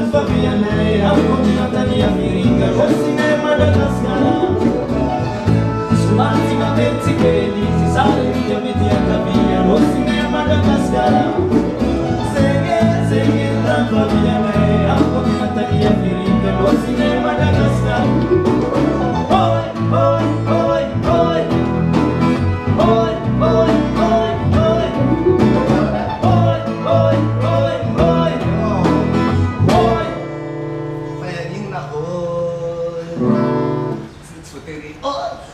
Senge Tan Fabiane Rampo di Natalia Firinga lo cinema madagascar Sumanzi ma Mezzichelli si sale in capiti a capire lo cinema madagascar Seghe, seghe, tanto a via me, di Natalia Firinga, lo cinema Madagascar. Oi, oi, oi, oi. Oi, oi, Mayaning na ko. Sutiri. Oh!